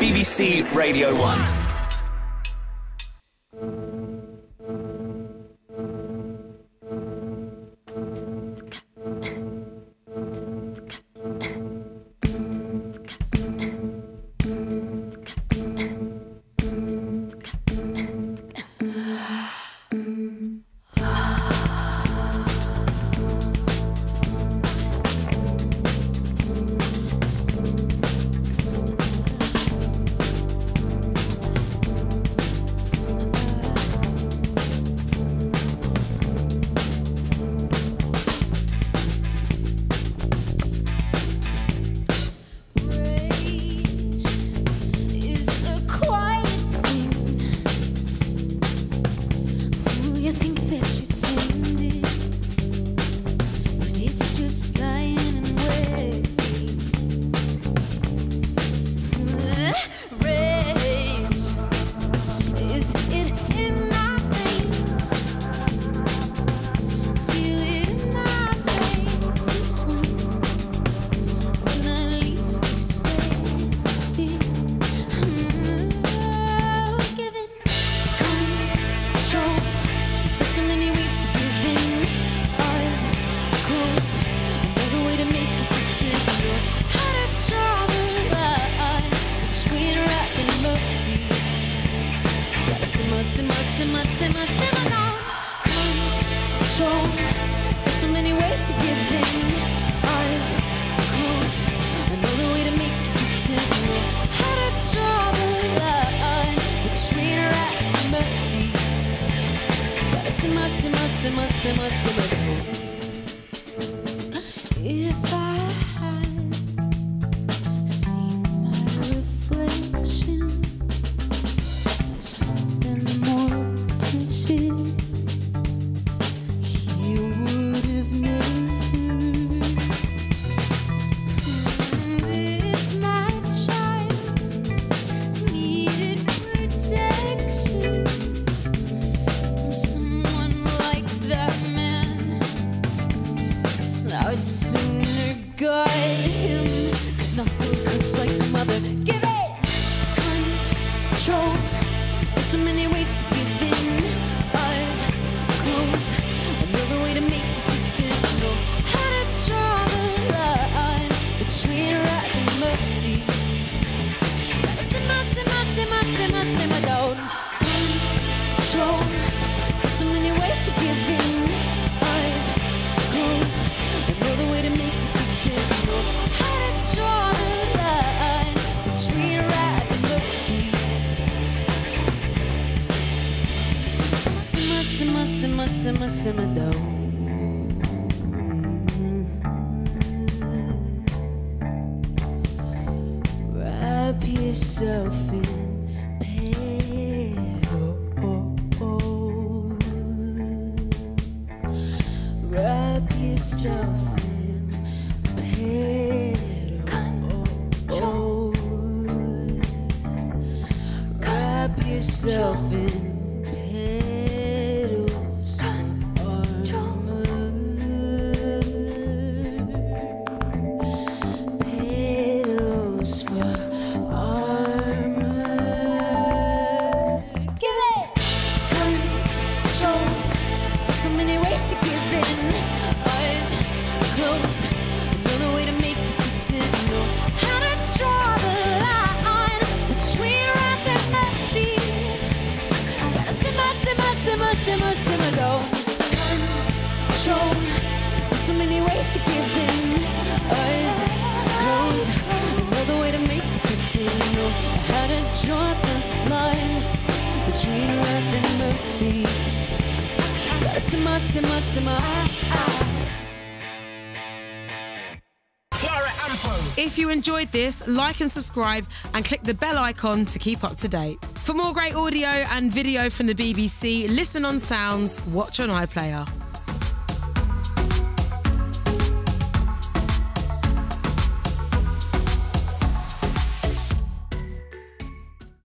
BBC Radio 1. simmer, simmer, simmer down. Control. Mm. There's so many ways to give in. Eyes closed. Another way to make it continue. How to draw the line between her at mercy. Gotta simmer, simmer, simmer, simmer, simmer. I'd sooner guide him. Cause nothing cuts like a mother. Give it control. There's so many ways to give in. simmer, simmer, simmer dough. Wrap yourself in paper. Wrap yourself in paper. Wrap yourself in. Oh. chain. Sima, sima, sima. If you enjoyed this, like and subscribe and click the bell icon to keep up to date. For more great audio and video from the BBC, listen on Sounds, watch on iPlayer.